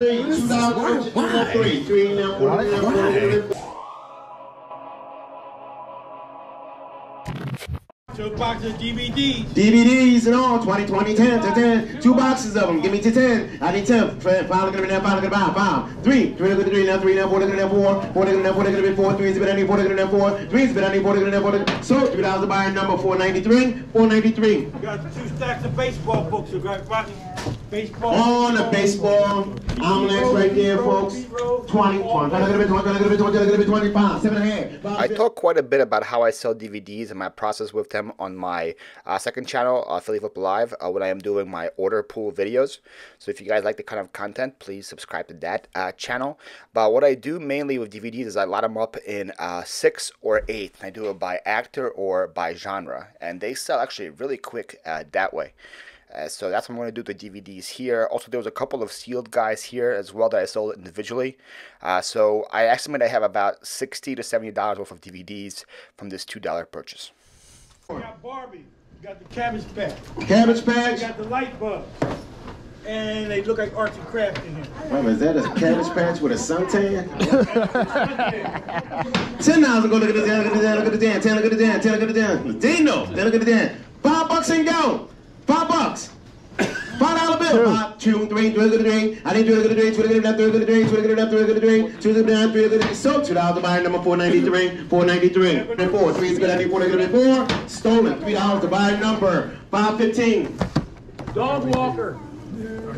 Two four, four, four. Boxes of DVDs. DVDs and all, 20, 20, 10, 10, 10. Two boxes of them. Give me 10, 10. I need 10. Five, look at it now, five, look at five, five. Three, three, look at three now, three now, four, look at now, four. Four, look at now, four, look at four. Three is a bit, I need four, look at four. Three four, look at four. look at it- So, three dollars to buy a number, 493, 493. You got two stacks of baseball books. You got Rocky baseball. On the baseball almanac right there, folks. 20, 20, 20, 20, 20, 20, 25, seven and a half. I talk quite a bit about how I sell DVDs and my process with them on my uh, second channel, uh, Philly Flip Live, uh, when I am doing my order pool videos. So if you guys like the kind of content, please subscribe to that uh, channel. But what I do mainly with DVDs is I lot them up in uh, six or eight. I do it by actor or by genre, and they sell actually really quick uh, that way. Uh, so that's what I'm going to do with the DVDs here. Also, there was a couple of sealed guys here as well that I sold individually. Uh, so I estimate I have about 60 to $70 worth of DVDs from this $2 purchase. You got Barbie. You got the cabbage patch. Cabbage You patch. got the light bulbs. And they look like arts and crafts in here. Wait a minute, is that a cabbage patch with a suntan? Ten dollars go look at the dan, look at the dan, look at the dan, ten look at the dan, ten look at the dan. Dino, ten look at the dan. Five bucks and go. Five bucks. Five dollar bill. Five, two, three, three, look at the drink. I need two look at the drink, two look at the three look at the drink, two look at the three look at the drink, two look at the three look at the So two dollars to buy number four ninety three, four ninety three. Four, three is good, I need four at the. Stolen, three dollars to buy number five fifteen. Dog walker.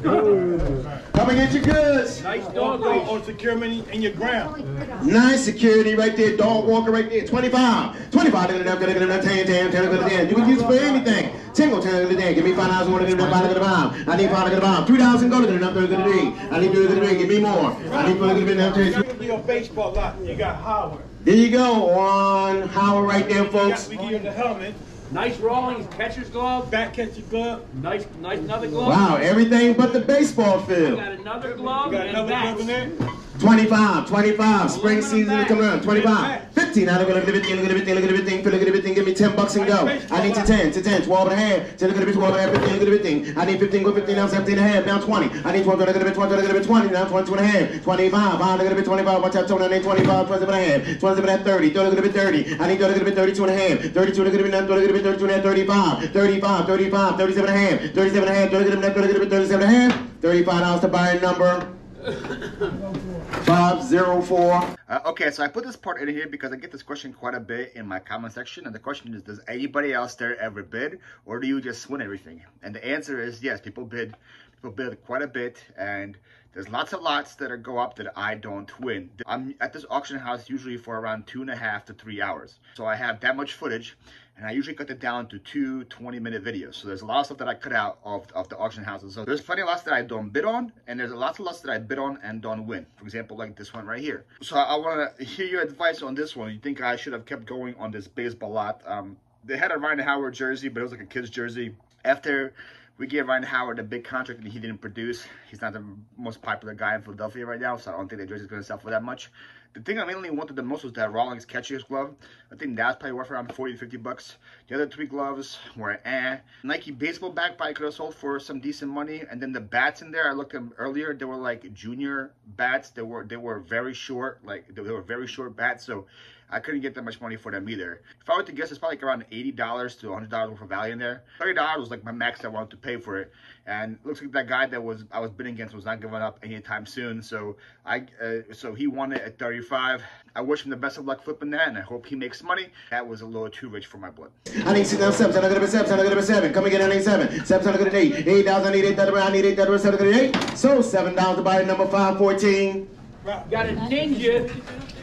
Come and get your goods. Nice Dog dog on security in your ground. Nice security right there, dog walker right there, 25. 25, look at that, look at that, 10, 10, 10, look at that. You can use it for anything. 10 go 10, look at that. Give me five dollars, one, look at that, five, look at that. I need five, look at that. Three dollars and go, look at that, look at that. I need two, look at that. Give me more. I need four, look at that. Your baseball lot. You got Howard. There you go, on Howard right there, You folks. got, we give you the helmet. Nice Rawlings catcher's glove. Back catcher glove. Nice, nice another glove. Wow, everything but the baseball field. Got another glove You got another glove in there. 25, 25, spring season is coming around, 25, 15, now look at the 15, look at the 15, look at the 15, look at the 15, give me 10 bucks and go. I need to 10, to 10, 12 and a half, 10, look at the 12 and a half, 15, look at the 15, I need 15, go 15, now 17 and a half, now 20, I need 12, look at the 20, look at the 20, now 22 and a half, 25, 5, look at the 25, watch out, Tony, I need 25, 27 and a half, 27 and a half, 30, 30, look at the 30, I need 30, look at the 32 and a half, 32, look at the 32, look at the 32 and a half, 35, 35, 35, 37 and a half, 37 and a half, 30, look at the 37 and a half, 35 dollars to buy a number. 504. Uh, okay, so I put this part in here because I get this question quite a bit in my comment section. And the question is, does anybody else there ever bid? Or do you just win everything? And the answer is yes, people bid. People bid quite a bit. And there's lots of lots that are go up that I don't win. I'm at this auction house usually for around two and a half to three hours. So I have that much footage. And I usually cut it down to two 20 minute videos. So there's a lot of stuff that I cut out of, of the auction houses. So there's plenty of lots that I don't bid on, and there's lots of lots that I bid on and don't win. For example, like this one right here. So I, I want to hear your advice on this one. You think I should have kept going on this baseball lot? Um, they had a Ryan Howard jersey, but it was like a kid's jersey. After we gave Ryan Howard a big contract and he didn't produce, he's not the most popular guy in Philadelphia right now, so I don't think the jersey's going to sell for that much. The thing I mainly wanted the most was that Rawlings catcher's glove. I think that's probably worth around 40 to 50 bucks. The other three gloves were eh. Nike baseball probably could have sold for some decent money. And then the bats in there, I looked at them earlier. They were like junior bats. They were they were very short, like they were very short bats. So I couldn't get that much money for them either. If I were to guess, it's probably like around $80 to $100 worth of value in there. $30 was like my max I wanted to pay for it. And it looks like that guy that was I was bidding against was not giving up anytime soon. So I uh, so he won it at 35. I wish him the best of luck flipping that, and I hope he makes money. That was a little too rich for my blood. I need six seven, seven, I got a seven, I got a seven. Come again, I need seven. I got an eight. Eight thousand, need eight thousand, I need eight seven, I an eight. So seven dollars to buy number five fourteen. Got a ninja.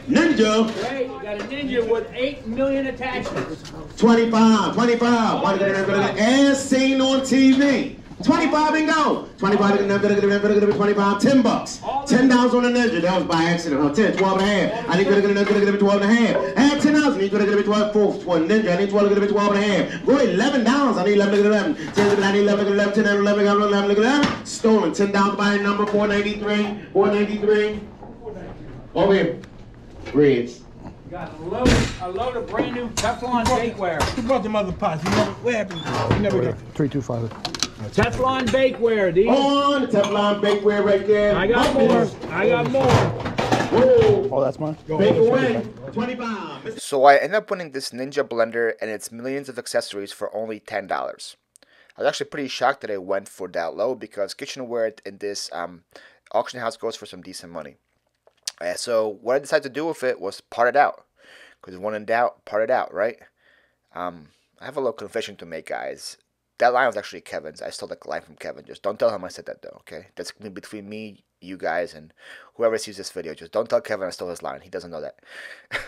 Ninja, Right, you got a ninja with eight million attachments. 25, 25. One good as seen on TV. 25 and go. 25 good enough, good enough, good enough, 25, 10 bucks. 10 dollars on the ninja. That was by accident. Huh? 10, 12 and a half. I need good enough, good enough, 12 and a half. Add 10 dollars. I need good enough, 12, 4, 12 ninja. I need 12 good enough, 12 and a half. Go 11 dollars. I need 11, 11. 10, I need 11, 11, 10, 11, 11, 11, good 11. Stolen. 10 dollars by number 493, 493. Over here. Reds. Got a load, a load of brand new Teflon bakeware. Who brought the mother pots? You never, what happened? Never three, two, five. Teflon bakeware. These. On the Teflon bakeware right there. I got more. I got more. Oh, that's mine. So I end up winning this Ninja blender and its millions of accessories for only $10. I was actually pretty shocked that I went for that low because kitchenware in this um, auction house goes for some decent money. And so what I decided to do with it was part it out. Because when in doubt, part it out, right? Um, I have a little confession to make, guys. That line was actually Kevin's. I stole the line from Kevin. Just don't tell him I said that though, okay? That's between me, you guys, and whoever sees this video. Just don't tell Kevin I stole his line. He doesn't know that.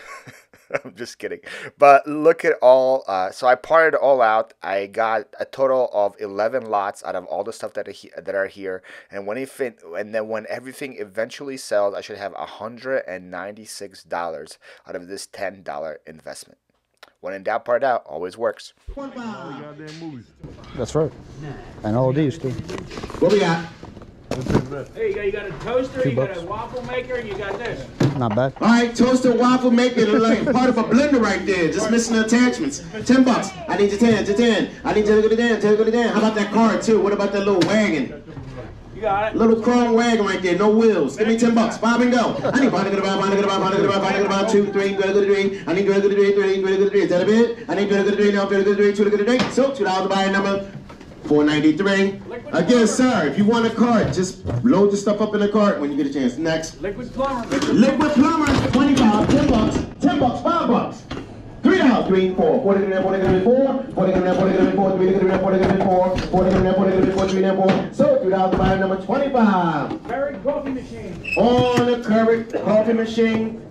I'm just kidding. But look at all. Uh, so I parted all out. I got a total of 11 lots out of all the stuff that are, that are here. And when it and then when everything eventually sells, I should have $196 out of this $10 investment. When in doubt, part out always works. That's right. And all these too. What we got? There you go. You got a toaster, Two you bucks. got a waffle maker, and you got this. Not bad. All right, toaster, waffle maker, like part of a blender right there. Just missing the attachments. Ten bucks. I need your ten, your ten. I need you to go to ten, to go to ten. How about that car too? What about that little wagon? Got it. Little chrome wagon right there, no wheels. Give me 10 bucks. Bob and go. I need Bob, Bob, Bob, Bob, Bob, Bob, two, three, good, good, three. I need good, good, three, three, good, good, three. Is that a bit? I need good, good, three, no, good, good, three, two, good, three. So, $2 to buy number 493. Again, sir, if you want a cart, just load your stuff up in the cart when you get a chance. Next. Liquid-Plumr. Liquid plumber, 25, 10 bucks, 10 bucks, 5 bucks. Three out, three, four. Four, three, four, three, four. Four, three, four, three, four. Three, three, four, three, four. Four, three, four, three, four. Three, four. So, two number 25. Keurig coffee machine. On the Keurig coffee machine.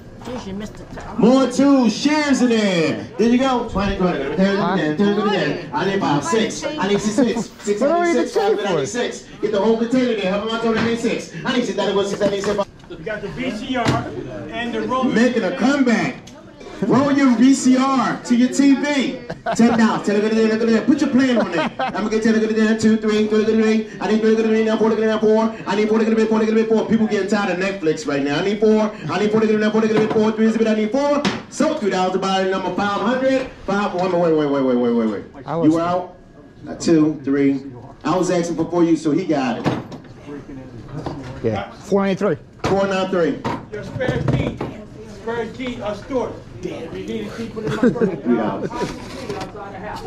Jeez, you missed the time. More tools, shares in there. There you go. 20, 20, 10, 10, 10, 10. I need five, six. I need six, six. Six, What I need six, five, I need six. Get the whole container there. How much I need six? I need six, that was six, I need six. We got the VCR and the roller. Making a comeback. Roll your VCR to your TV. Ten dollars. Ten look it, look. Put your plan on there. I'm gonna get ten look at it. Two, three, three, look at it. I need three, look at it. Now four, look at it. Now four. I need four, look at it. Four, look at it. Four. People getting tired of Netflix right now. I need four. I need four, look at it. Now four, look at it. Four, three. I need four. So three dollars to buy number five hundred. Five. Wait, wait, wait, wait, wait, wait, wait, wait. You were out. Uh, two, three. I was asking for four you, so he got it. Yeah. 493. Four, nine, three. Your spare key. Spare key are stored. If you need a key, put it in my purse.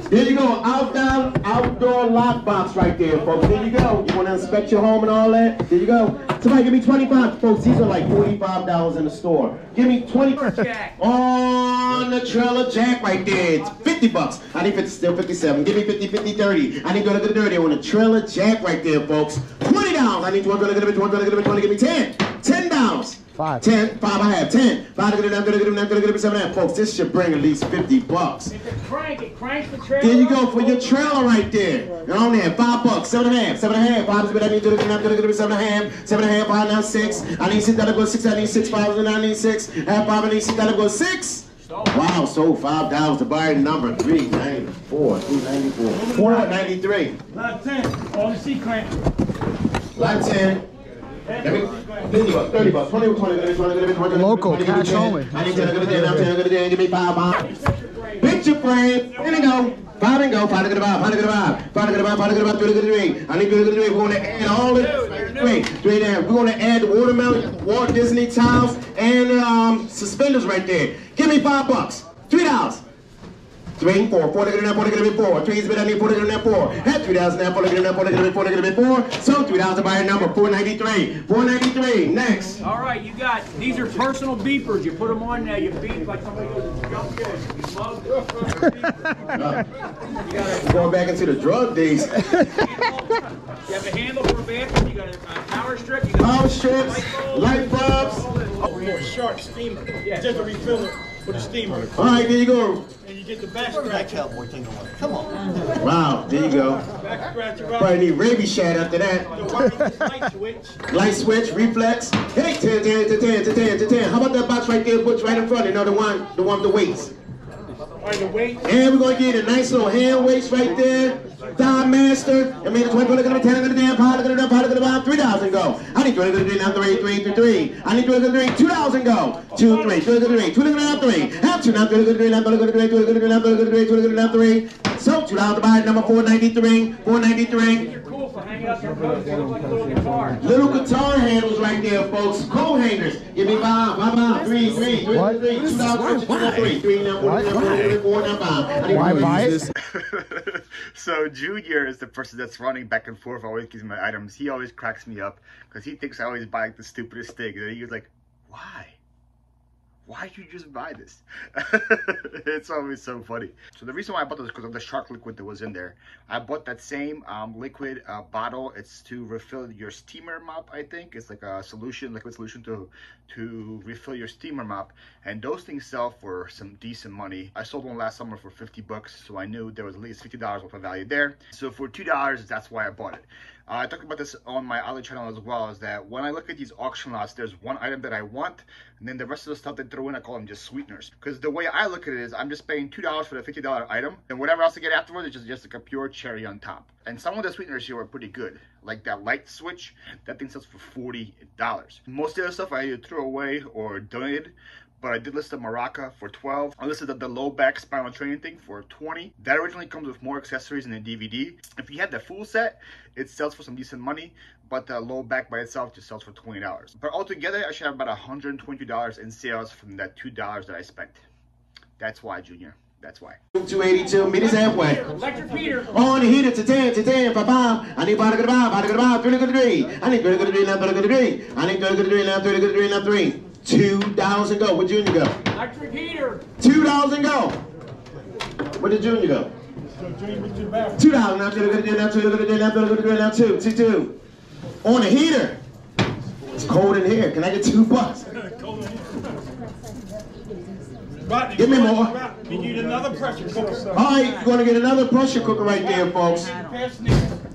Three. There you go, outdoor outdoor lock box right there, folks. There you go. You want to inspect your home and all that? There you go. Somebody give me 25, folks. These are like $45 in the store. Give me 20 Jack. on the trailer jack right there. It's 50 bucks. I need 50, still 57. Give me 50, 50, 30. I need to go to the dirty on the trailer jack right there, folks. $20. I need 20, 20, 20, 20, 20, 20, give me 10. $10. Five. 10, 5 I have, 10. 5 to get it down, to get it down, to get it 7 half. Folks, this should bring at least 50 bucks. If it crank, it cranks the trailer. There you go up, for your goes- trailer right there. And on there, five bucks, seven and a half, seven and a half, five is what I need to do, I'm gonna seven and a half, seven and a half, five now six. I need six, that'll go six, I need six, five, and I need six, half five, I need six, that'll go six. Wow, so five dollars to buy number three ninety-four, three ninety-four, four ninety-three. Lot 10 on the C crank. Lot ten. Local, cash only. Picture frame. There we go. Five and go. Five to get a five. Five to get a five. Five to get a five. Five to get a five. Three to get a three. I need three to get a three. We're gonna add all this. Three. Three there. We're gonna add the watermelon, Walt Disney tiles, and um, suspenders right there. Give me five bucks. Three dollars. Three, four, four to get in there, four to get in there, four. Three is better than four to get in there, four. Had three dollars four to get in there, four to get in there, four to get in there, four. So three dollars to number, four ninety-three. Four ninety-three. Next. All right, you got, these are personal beepers. You put them on there, you beep like somebody goes to jump in. You mug. Going back into the drug days. You have a handle for a bathroom, you got a a power strip, you got. Power strips, light bulbs. Oh, More sharp steamer. Just a refiller for the steamer. All right, there you go. And you you get the back Where's that cowboy thing going? Come on. Wow, there you go. Back scratcher up. Probably need rabies shot after that. The one with the light switch. Light switch, reflex. Hey, 10, 10, 10, 10, 10, 10, 10. How about that box right there, Butch, right in front? You know, the one, the one with the weights. And we're going to get a nice little hand weights right there. Dime Master. I mean, 20, 20, 10, 10, gonna damn 3,000 gonna need 20, gonna 3, three thousand go. I need two, two, two, nine, three, three, three, three. I need 2,000 go. 2, Have 2, 3, 3, So 2,000 by number 493, 493 little guitar. Handles right there, folks. Coat hangers. Give me five, five, five, three, three, three, What? three, two dollars, two, two, three, three, now four, now four, now four, now five. Why one. buy it? so Junior is the person that's running back and forth, always gives me my items. He always cracks me up because he thinks I always buy like, the stupidest thing. And he's like, why? Why did you just buy this? it's always so funny. So the reason why I bought this is because of the shark liquid that was in there. I bought that same um, liquid uh, bottle. It's to refill your steamer mop, I think. It's like a solution, liquid solution to to refill your steamer mop. And those things sell for some decent money. I sold one last summer for 50 bucks, so I knew there was at least $50 worth of value there. So for $2, that's why I bought it. Uh, I talked about this on my other channel as well, is that when I look at these auction lots, there's one item that I want, and then the rest of the stuff they throw in, I call them just sweeteners. Because the way I look at it is, I'm just paying $2 for the $50 item, and whatever else I get afterwards is just, just like a pure cherry on top. And some of the sweeteners here are pretty good. Like that light switch, that thing sells for $40. Most of the stuff I either threw away or donated, but I did list the Maraca for 12. I listed the, the low back spinal training thing for 20. That originally comes with more accessories in the DVD. If you had the full set, it sells for some decent money, but the low back by itself just sells for $20. But altogether, I should have about $120 in sales from that $2 that I spent. That's why, Junior. That's why. 282, meet us halfway. Electric heater. On the heater to 10, to 10, five, five. I need five to go to five, five to to five, three to go to three. I need three to go to three, now three to go three. I need three to go to three, now three to go three, now three. Two dollars and go. Where Junior go? Electric heater. Two dollars and go. Where did Junior go? So dream with your back. Two dollars. Now two to go to three, now two to go to three, now two to go to three, now two, two, two. On the heater. It's cold in here. Can I get two bucks? Rodney, Give me more. You need another pressure cooker. All right, you're gonna get another pressure cooker right there, folks.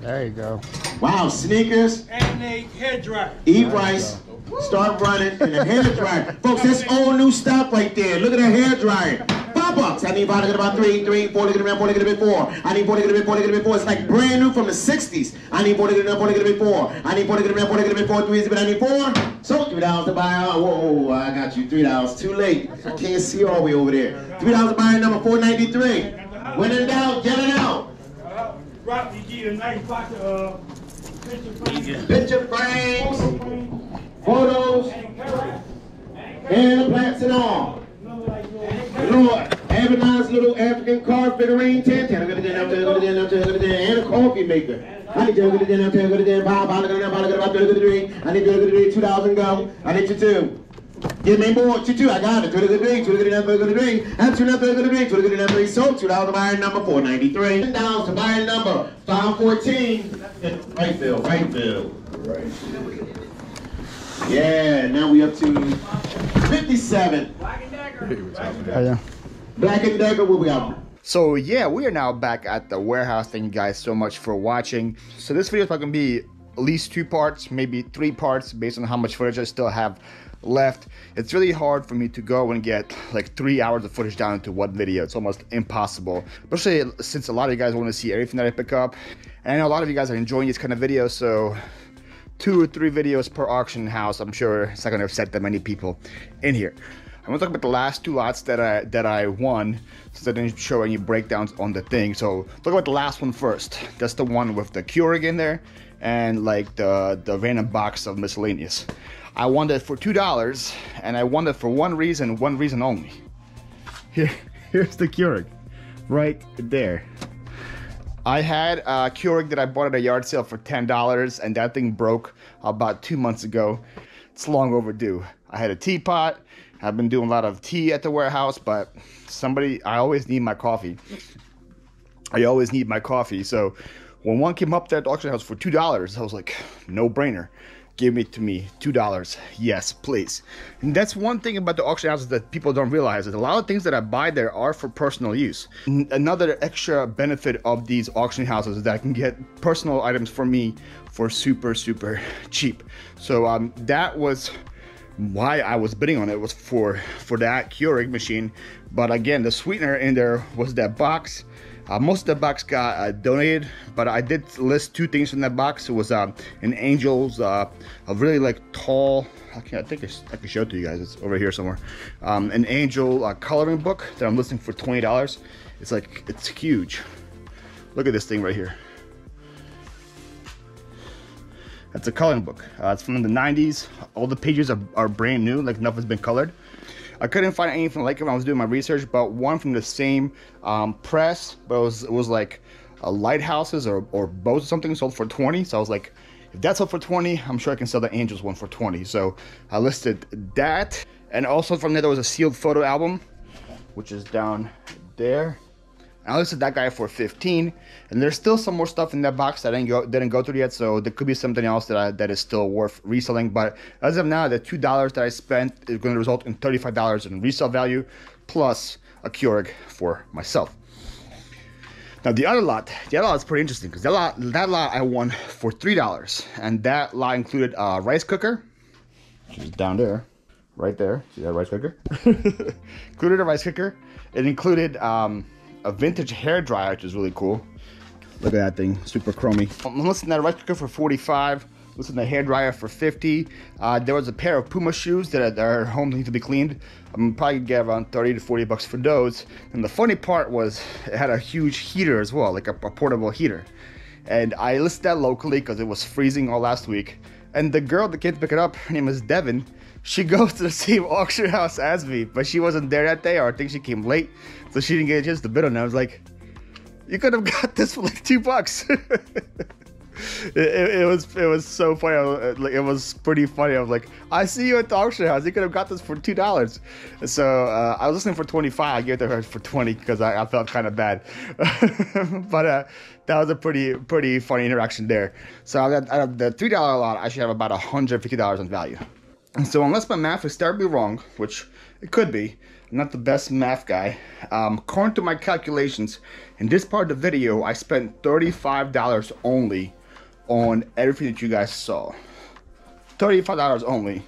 Pair of sneakers There you go. Wow, sneakers. and a hair dryer. Eat rice, start running, and a hair dryer. Folks, that's all new stuff right there. Look at that hair dryer. Five bucks. I need five to get about three, three, four to get about four to get a bit four. I need four to get a bit four to get a bit four. It's like brand new from the 60s. I need four to get about four to get a bit four. I need four to get about four to get a bit four. Three is but I need four. So three dollars to buy. uh, Whoa, I got you. Three dollars. Too late. I can't see all the way over there. Three dollars to buy number 493. When in doubt, get it out. Uh, Rodney, you need a nice box of uh, picture frames. Picture frames, photos, And carrots. and the plants and all. Another like little- Lord, have a nice little African car figurine tent. And a coffee maker. I need to go to the dinner, go to the dinner, buy, buy, go to the buy, go to the buy, go to the three. I need to go to the two thousand go. I need you two. Give me more, two, two, I got it. Two to the three, two to the number, go to the three. And two number, go to the three, two to the number three. So two dollars buyer number four ninety three. Ten dollars to buyer number five fourteen. Right, Bill, right, Bill. Right. Yeah, now we up to fifty-seven. Black and Decker. Oh, yeah. Black and Decker, what we got? So yeah, we are now back at the warehouse. Thank you guys so much for watching. So this video is probably gonna be at least two parts, maybe three parts, based on how much footage I still have left. It's really hard for me to go and get like three hours of footage down into one video. It's almost impossible, especially since a lot of you guys want to see everything that I pick up. And I know a lot of you guys are enjoying these kind of videos, so two or three videos per auction house. I'm sure it's not gonna upset that many people in here. I'm gonna talk about the last two lots that I that I won since I didn't show any breakdowns on the thing. So talk about the last one first. That's the one with the Keurig in there and like the the random box of miscellaneous. I won it for two dollars and I won it for one reason, one reason only. Here, here's the Keurig, right there. I had a Keurig that I bought at a yard sale for $10 and that thing broke about two months ago. It's long overdue. I had a teapot. I've been doing a lot of tea at the warehouse, but somebody, I always need my coffee. I always need my coffee. So when one came up there at the auction house for $2, I was like, no brainer. Give it to me. Two dollars. Yes please. And that's one thing about the auction houses that people don't realize that a lot of things that i buy there are for personal use. N- another extra benefit of these auction houses is that i can get personal items for me for super super cheap. So um, that was why I was bidding on it was for for that Keurig machine. But again, the sweetener in there was that box. Uh, most of the box got uh, donated, but I did list two things in that box. It was uh, an Angel's, uh, a really like tall. I, can, I think I, I can show it to you guys. It's over here somewhere. Um, an Angel uh, coloring book that I'm listing for twenty dollars. It's like it's huge. Look at this thing right here. That's a coloring book. Uh, it's from the 90s. All the pages are, are brand new, like nothing's been colored. I couldn't find anything like it when I was doing my research, but one from the same um, press, but it was, it was like uh, lighthouses or, or boats or something sold for 20. So I was like, if that's sold for 20, I'm sure I can sell the Angels one for 20. So I listed that. And also from there, there was a sealed photo album, which is down there. I listed that guy for 15, and there's still some more stuff in that box that I didn't go didn't go through yet. So there could be something else that I, that is still worth reselling. But as of now, the two dollars that I spent is going to result in 35 dollars in resale value, plus a Keurig for myself. Now the other lot, the other lot is pretty interesting because that lot that lot I won for three dollars, and that lot included a rice cooker, which is down there, right there. See that rice cooker? included a rice cooker. It included um, a vintage hair dryer, which is really cool. Look at that thing, super chromy. I'm listening to that cooker for 45. Listen to the hair dryer for 50. Uh, there was a pair of Puma shoes that are, that are home need to be cleaned. I'm probably gonna get around 30 to 40 bucks for those. And the funny part was it had a huge heater as well, like a, a portable heater. And I listed that locally because it was freezing all last week. And the girl that came to pick it up, her name is Devin. She goes to the same auction house as me, but she wasn't there that day, or I think she came late, so she didn't get a chance to bid on it. I was like, "You could have got this for like two bucks." it, it, it, was it was so funny. Was, like, it was pretty funny. I was like, "I see you at the auction house. You could have got this for two dollars." So uh, I was listening for twenty five. I gave it to her for twenty because I, I, felt kind of bad, but uh, that was a pretty pretty funny interaction there. So out of the three dollar lot, I should have about hundred fifty dollars in value. And so unless my math is terribly wrong, which it could be, I'm not the best math guy, um, according to my calculations, in this part of the video, I spent $35 only on everything that you guys saw. $35 only.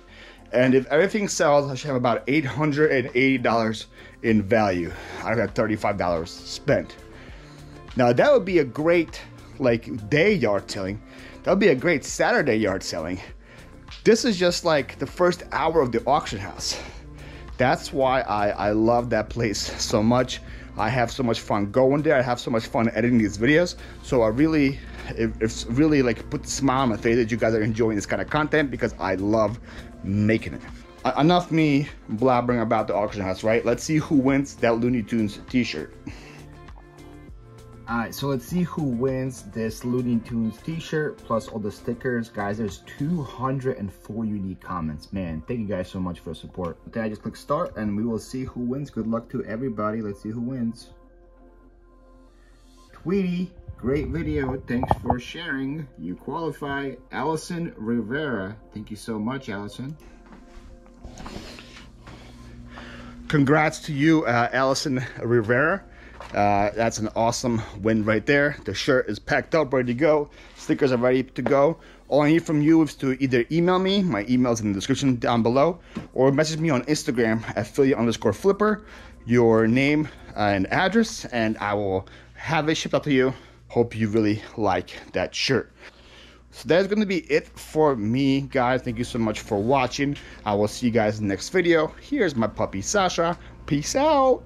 And if everything sells, I should have about $880 in value. I've got $35 spent. Now that would be a great like day yard selling. That would be a great Saturday yard selling. This is just like the first hour of the auction house. That's why I, I love that place so much. I have so much fun going there. I have so much fun editing these videos. So I really, it, it's really like put a smile on my face that you guys are enjoying this kind of content because I love making it. Enough me blabbering about the auction house, right? Let's see who wins that Looney Tunes t-shirt. Alright, so let's see who wins this Looney Tunes t-shirt plus all the stickers. Guys, there's 204 unique comments. Man, thank you guys so much for support. Okay, I just click start and we will see who wins. Good luck to everybody. Let's see who wins. Tweety, great video. Thanks for sharing. You qualify. Allison Rivera. Thank you so much, Allison. Congrats to you, uh, Allison Rivera. Uh, that's an awesome win right there. The shirt is packed up, ready to go. Stickers are ready to go. All I need from you is to either email me, my email is in the description down below, or message me on Instagram at Philly underscore flipper, your name and address, and I will have it shipped out to you. Hope you really like that shirt. So that's going to be it for me, guys. Thank you so much for watching. I will see you guys in the next video. Here's my puppy, Sasha. Peace out.